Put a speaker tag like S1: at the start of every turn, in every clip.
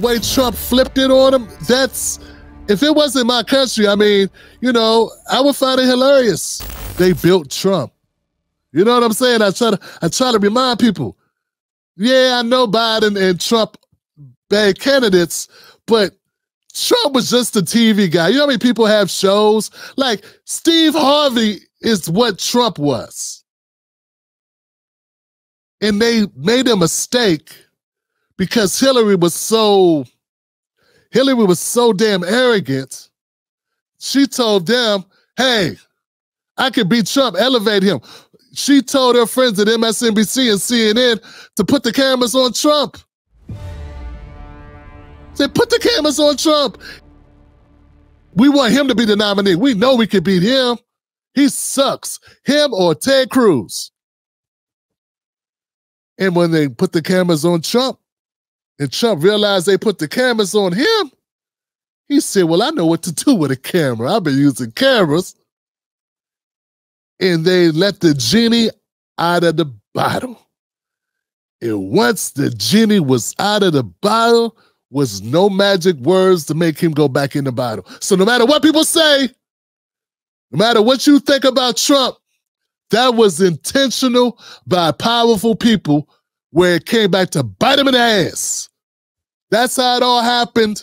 S1: Way Trump flipped it on him, that's if it wasn't my country, I mean, you know, I would find it hilarious. They built Trump. You know what I'm saying? I try to I try to remind people. Yeah, I know Biden and Trump bad candidates, but Trump was just a TV guy. You know how many people have shows? Like Steve Harvey is what Trump was. And they made a mistake because Hillary was so Hillary was so damn arrogant. She told them, hey, I can beat Trump, elevate him. She told her friends at MSNBC and CNN to put the cameras on Trump. They put the cameras on Trump. We want him to be the nominee. We know we can beat him. He sucks. Him or Ted Cruz. And when they put the cameras on Trump, and Trump realized they put the cameras on him, he said, Well, I know what to do with a camera. I've been using cameras. And they let the genie out of the bottle. And once the genie was out of the bottle, was no magic words to make him go back in the bottle. So no matter what people say, no matter what you think about Trump, that was intentional by powerful people where it came back to bite him in the ass. That's how it all happened.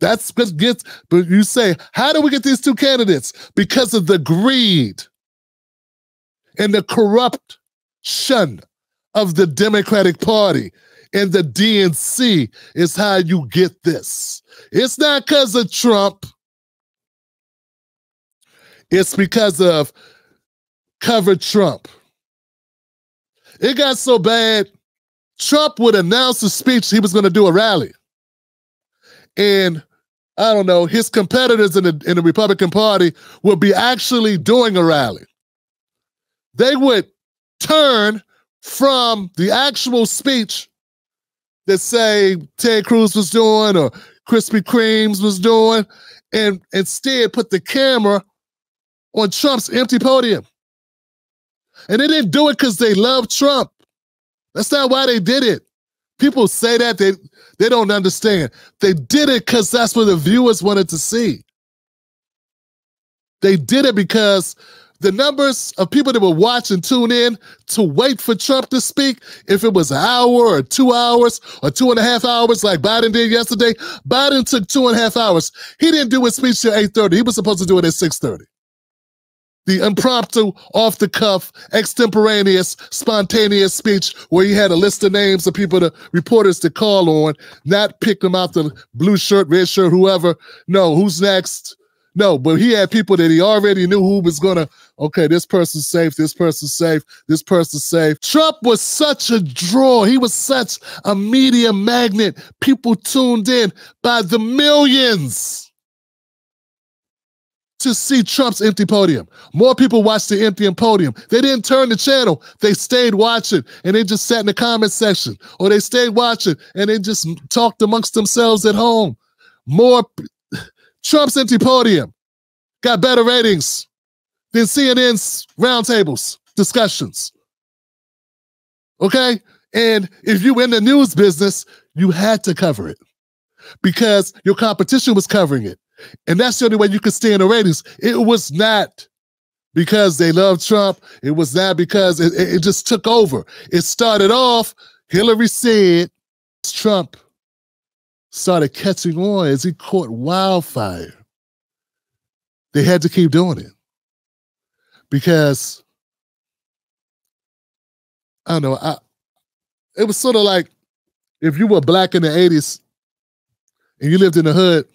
S1: That's what gets, but you say, how do we get these two candidates? Because of the greed and the corruption of the Democratic Party and the DNC is how you get this. It's not because of Trump. It's because of cover Trump. It got so bad, Trump would announce a speech he was going to do a rally. And I don't know, his competitors in the, in the Republican Party would be actually doing a rally. They would turn from the actual speech that say Ted Cruz was doing or Krispy Kremes was doing, and instead put the camera on Trump's empty podium. And they didn't do it because they love Trump. That's not why they did it. People say that they they don't understand. They did it because that's what the viewers wanted to see. They did it because the numbers of people that would watch and tune in to wait for Trump to speak, if it was an hour or two hours or two and a half hours like Biden did yesterday, Biden took two and a half hours. He didn't do his speech till 8.30. He was supposed to do it at 6.30 the impromptu, off the cuff, extemporaneous, spontaneous speech where he had a list of names of people, the reporters to call on, not pick them out the blue shirt, red shirt, whoever. No, who's next? No, but he had people that he already knew who was gonna, okay, this person's safe, this person's safe, this person's safe. Trump was such a draw. He was such a media magnet. People tuned in by the millions to see Trump's empty podium. More people watched the empty podium. They didn't turn the channel. They stayed watching and they just sat in the comment section or they stayed watching and they just talked amongst themselves at home. More Trump's empty podium got better ratings than CNN's roundtables discussions. Okay? And if you in the news business, you had to cover it because your competition was covering it. And that's the only way you could stay in the ratings. It was not because they loved Trump. It was not because it, it just took over. It started off, Hillary said, Trump started catching on as he caught wildfire. They had to keep doing it because I don't know. I, it was sort of like if you were black in the 80s and you lived in the hood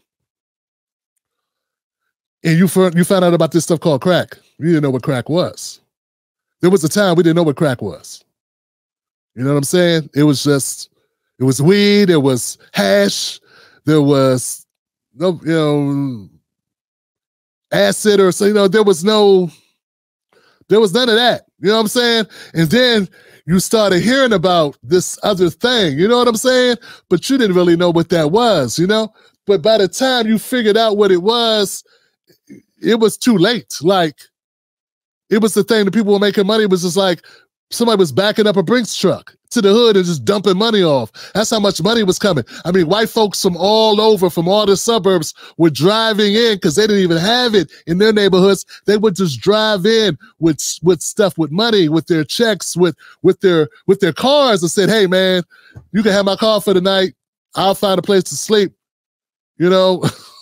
S1: and you you found out about this stuff called crack. You didn't know what crack was. There was a time we didn't know what crack was. You know what I'm saying? It was just, it was weed, it was hash, there was no, you know, acid or so, you know, there was no, there was none of that. You know what I'm saying? And then you started hearing about this other thing, you know what I'm saying? But you didn't really know what that was, you know? But by the time you figured out what it was, it was too late. Like it was the thing that people were making money. It was just like somebody was backing up a Brinks truck to the hood and just dumping money off. That's how much money was coming. I mean, white folks from all over, from all the suburbs, were driving in because they didn't even have it in their neighborhoods. They would just drive in with with stuff, with money, with their checks, with with their with their cars, and said, "Hey, man, you can have my car for the night. I'll find a place to sleep." You know.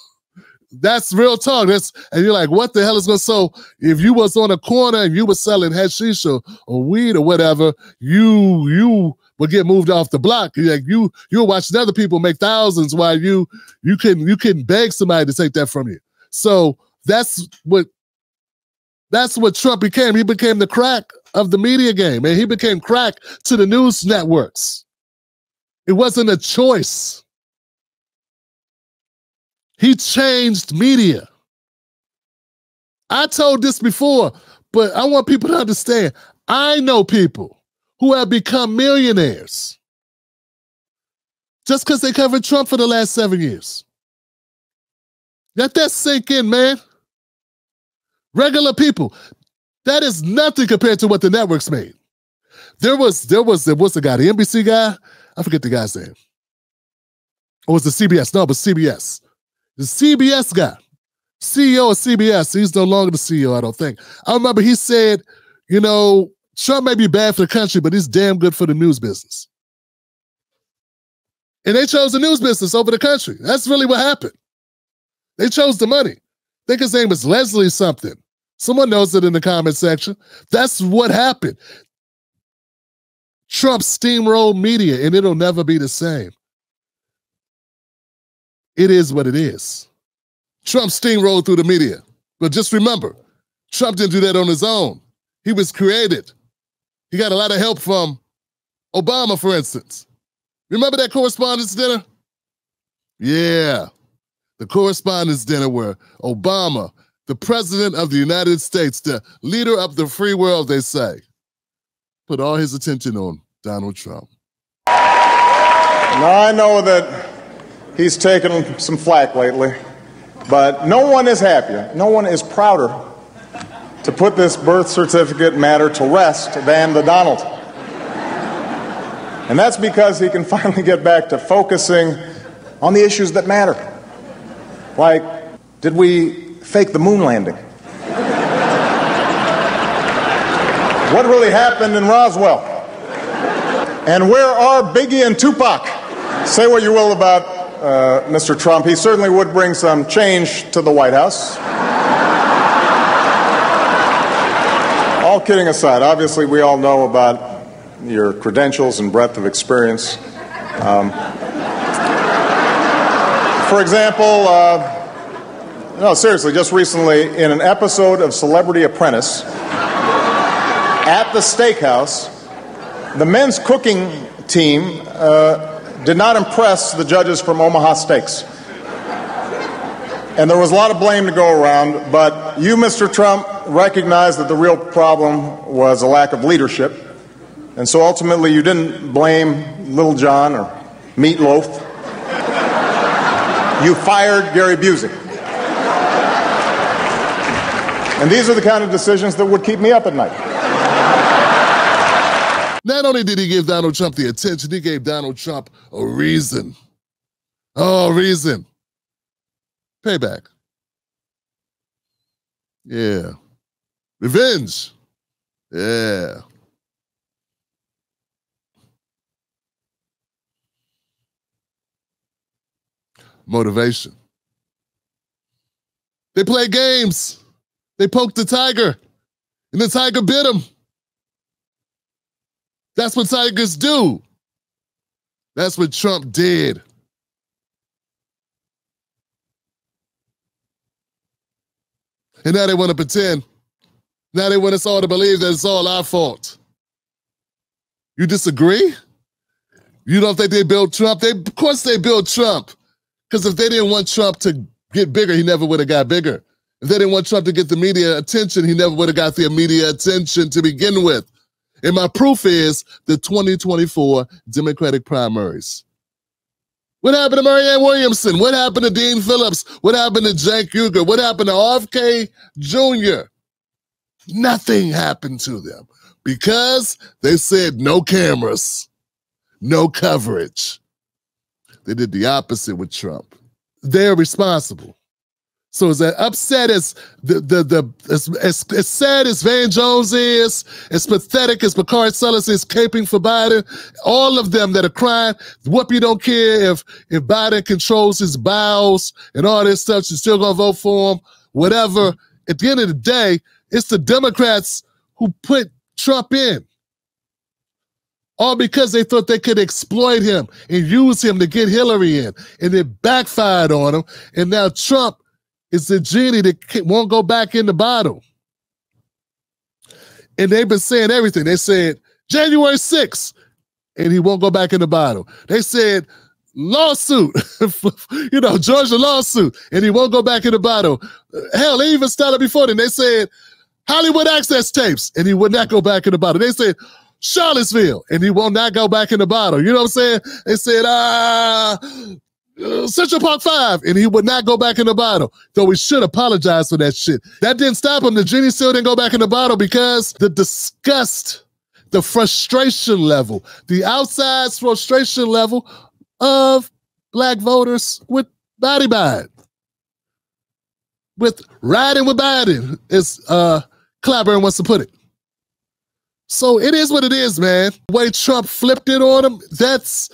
S1: that's real talk. That's and you're like, what the hell is going so if you was on a corner and you was selling hashish or, or weed or whatever, you you would get moved off the block. You Like you you're watching other people make thousands while you you can you can beg somebody to take that from you. So that's what that's what Trump became. He became the crack of the media game, and he became crack to the news networks. It wasn't a choice. He changed media. I told this before, but I want people to understand. I know people who have become millionaires just because they covered Trump for the last seven years. Let that sink in, man. Regular people. That is nothing compared to what the networks made. There was, there was, was the guy, the NBC guy. I forget the guy's name. Or was the CBS? No, but CBS. The CBS guy, CEO of CBS, he's no longer the CEO, I don't think. I remember he said, you know, Trump may be bad for the country, but he's damn good for the news business. And they chose the news business over the country. That's really what happened. They chose the money. I think his name is Leslie something. Someone knows it in the comment section. That's what happened. Trump steamrolled media, and it'll never be the same. It is what it is. Trump steamrolled through the media. But just remember, Trump didn't do that on his own. He was created. He got a lot of help from Obama, for instance. Remember that correspondence dinner? Yeah. The correspondence dinner where Obama, the president of the United States, the leader of the free world, they say, put all his attention on Donald Trump.
S2: Now I know that He's taken some flack lately. But no one is happier, no one is prouder to put this birth certificate matter to rest than the Donald. And that's because he can finally get back to focusing on the issues that matter. Like, did we fake the moon landing? what really happened in Roswell? And where are Biggie and Tupac? Say what you will about uh, Mr. Trump. He certainly would bring some change to the White House. all kidding aside, obviously, we all know about your credentials and breadth of experience. Um, for example, uh, no, seriously, just recently in an episode of Celebrity Apprentice at the steakhouse, the men's cooking team uh, did not impress the judges from Omaha Steaks. And there was a lot of blame to go around, but you, Mr. Trump, recognized that the real problem was a lack of leadership. And so ultimately, you didn't blame Lil Jon or Meatloaf. You fired Gary Busey. And these are the kind of decisions that would keep me up at night.
S1: Not only did he give Donald Trump the attention, he gave Donald Trump a reason. Oh, reason. Payback. Yeah. Revenge. Yeah. Motivation. They play games. They poked the tiger, and the tiger bit him. That's what Tigers do. That's what Trump did. And now they want to pretend. Now they want us all to believe that it's all our fault. You disagree? You don't think they built Trump? They, of course they built Trump. Because if they didn't want Trump to get bigger, he never would have got bigger. If they didn't want Trump to get the media attention, he never would have got the media attention to begin with. And my proof is the 2024 Democratic primaries. What happened to Marianne Williamson? What happened to Dean Phillips? What happened to Cenk Uygur? What happened to RFK Jr.? Nothing happened to them because they said no cameras. no coverage. They did the opposite with Trump. They're responsible. So as upset as the the the as, as, as sad as Van Jones is, as pathetic as Bakari Sellers is caping for Biden, all of them that are crying, Whoopi don't care if if Biden controls his bowels and all this stuff, she's still gonna vote for him, whatever. At the end of the day, it's the Democrats who put Trump in. All because they thought they could exploit him and use him to get Hillary in. And it backfired on him. And now Trump it's the genie that won't go back in the bottle. And they've been saying everything. They said January 6th, and he won't go back in the bottle. They said lawsuit, you know, Georgia lawsuit, and he won't go back in the bottle. Hell, they even started before then. They said Hollywood access tapes, and he would not go back in the bottle. They said Charlottesville, and he will not go back in the bottle. You know what I'm saying? They said, ah, uh, Central Park Five, and he would not go back in the bottle. Though we should apologize for that shit. That didn't stop him. The genie still didn't go back in the bottle because the disgust, the frustration level, the outside frustration level of black voters with body Biden, with riding with Biden, as uh, Clyburn wants to put it. So it is what it is, man. The way Trump flipped it on him, that's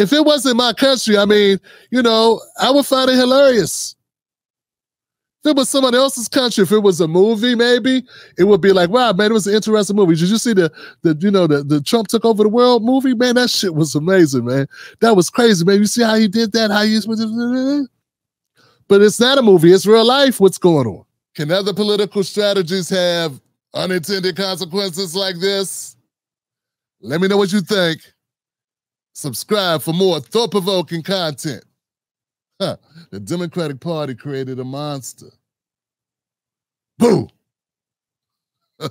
S1: if it wasn't my country, I mean, you know, I would find it hilarious. If it was someone else's country, if it was a movie, maybe it would be like, wow, man, it was an interesting movie. Did you see the the you know the, the Trump took over the world movie? Man, that shit was amazing, man. That was crazy, man. You see how he did that? How he but it's not a movie, it's real life. What's going on? Can other political strategies have unintended consequences like this? Let me know what you think. Subscribe for more thought provoking content. Huh. The Democratic Party created a monster. Boo!